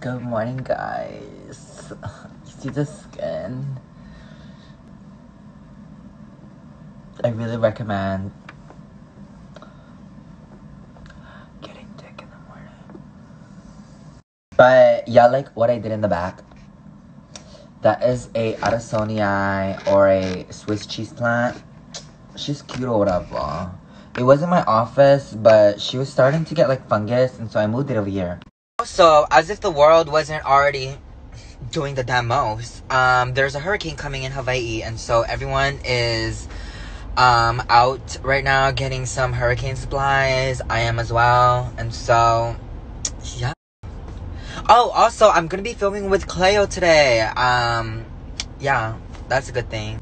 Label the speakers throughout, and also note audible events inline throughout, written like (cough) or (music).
Speaker 1: Good morning, guys. (laughs) You see the skin? I really recommend getting dick in the morning. But yeah, like what I did in the back. That is a adansonii or a Swiss cheese plant. She's cute or whatever. It was in my office, but she was starting to get like fungus, and so I moved it over here. So, as if the world wasn't already doing the damn most, um, there's a hurricane coming in Hawaii, and so everyone is um, out right now getting some hurricane supplies. I am as well, and so yeah. Oh, also, I'm gonna be filming with Cleo today. Um, yeah, that's a good thing.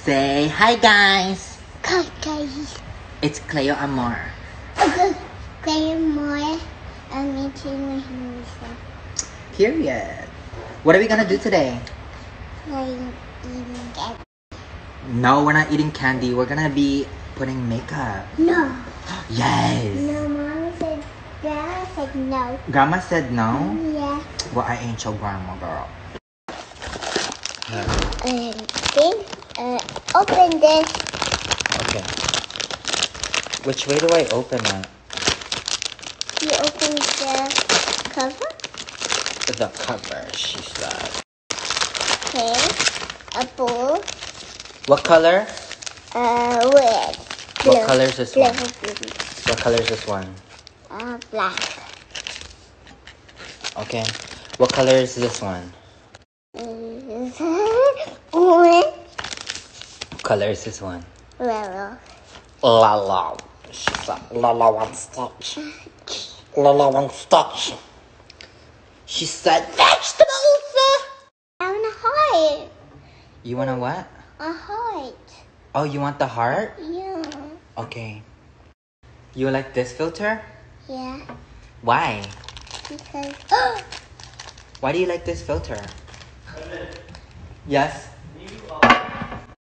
Speaker 1: Say hi, guys.
Speaker 2: Okay.
Speaker 1: It's Cleo Amor.
Speaker 2: Okay. Play more. I'm eating my music.
Speaker 1: Period. What are we gonna do today?
Speaker 2: I'm eating that.
Speaker 1: No, we're not eating candy. We're gonna be putting makeup.
Speaker 2: No. (gasps)
Speaker 1: Yes.
Speaker 2: No, Mama said. Dad said no.
Speaker 1: Grandma said no.
Speaker 2: Yeah.
Speaker 1: Well, I ain't your grandma, girl.
Speaker 2: And then uh, open this.
Speaker 1: Okay. Which way do I open it?
Speaker 2: You open the cover.
Speaker 1: The cover, she said.
Speaker 2: Okay. A bowl.
Speaker 1: What color?
Speaker 2: Uh, red.
Speaker 1: What color is this one?
Speaker 2: Blue.
Speaker 1: What color is this one?
Speaker 2: Uh, black.
Speaker 1: Okay. What color is this one?
Speaker 2: Orange.
Speaker 1: What color is this one?
Speaker 2: Yellow.
Speaker 1: Lala. She said, Lala wants touch. Lala wants touch. She said, vegetables!
Speaker 2: I want a heart.
Speaker 1: You want a what?
Speaker 2: A heart.
Speaker 1: Oh, you want the heart?
Speaker 2: Yeah.
Speaker 1: Okay. You like this filter?
Speaker 2: Yeah.
Speaker 1: Why?
Speaker 2: Because. (gasps)
Speaker 1: Why do you like this filter? Yes?